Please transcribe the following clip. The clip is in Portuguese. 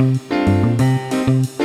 Música